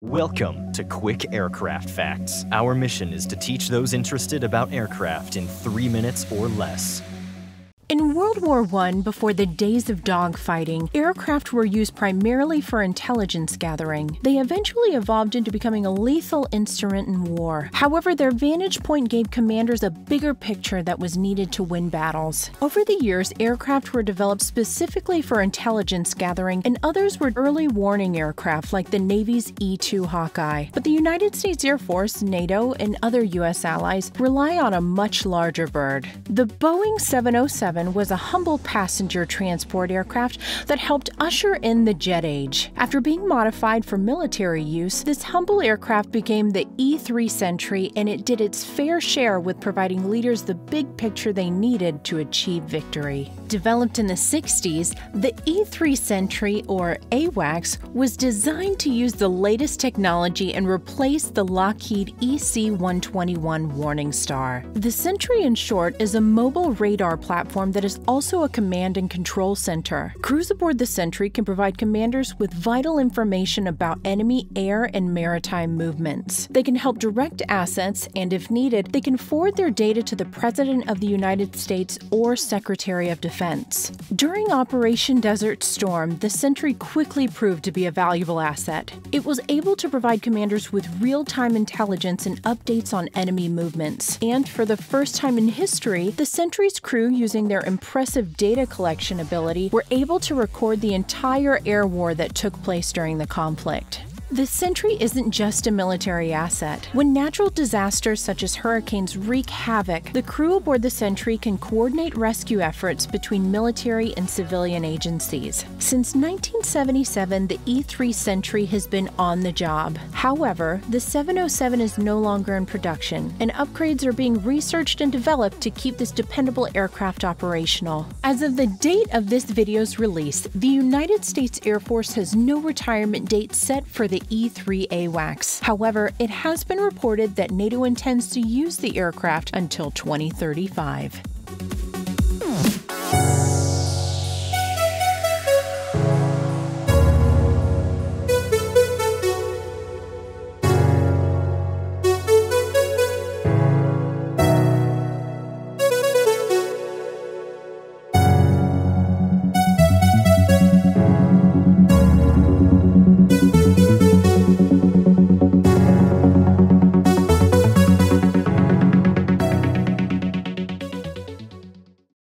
Welcome to Quick Aircraft Facts. Our mission is to teach those interested about aircraft in three minutes or less. In World War I, before the days of dogfighting, aircraft were used primarily for intelligence gathering. They eventually evolved into becoming a lethal instrument in war. However, their vantage point gave commanders a bigger picture that was needed to win battles. Over the years, aircraft were developed specifically for intelligence gathering, and others were early warning aircraft like the Navy's E 2 Hawkeye. But the United States Air Force, NATO, and other U.S. allies rely on a much larger bird. The Boeing 707 was a humble passenger transport aircraft that helped usher in the jet age. After being modified for military use, this humble aircraft became the E 3 Sentry and it did its fair share with providing leaders the big picture they needed to achieve victory. Developed in the 60s, the E 3 Sentry, or AWACS, was designed to use the latest technology and replace the Lockheed EC 121 Warning Star. The Sentry, in short, is a mobile radar platform platform that is also a command and control center. Crews aboard the Sentry can provide commanders with vital information about enemy air and maritime movements. They can help direct assets, and if needed, they can forward their data to the President of the United States or Secretary of Defense. During Operation Desert Storm, the Sentry quickly proved to be a valuable asset. It was able to provide commanders with real time intelligence and updates on enemy movements. And for the first time in history, the Sentry's crew using their their impressive data collection ability, were able to record the entire air war that took place during the conflict. The Sentry isn't just a military asset. When natural disasters such as hurricanes wreak havoc, the crew aboard the Sentry can coordinate rescue efforts between military and civilian agencies. Since 1977, the E 3 Sentry has been on the job. However, the 707 is no longer in production, and upgrades are being researched and developed to keep this dependable aircraft operational. As of the date of this video's release, the United States Air Force has no retirement date set for the the E3 AWACS. However, it has been reported that NATO intends to use the aircraft until 2035.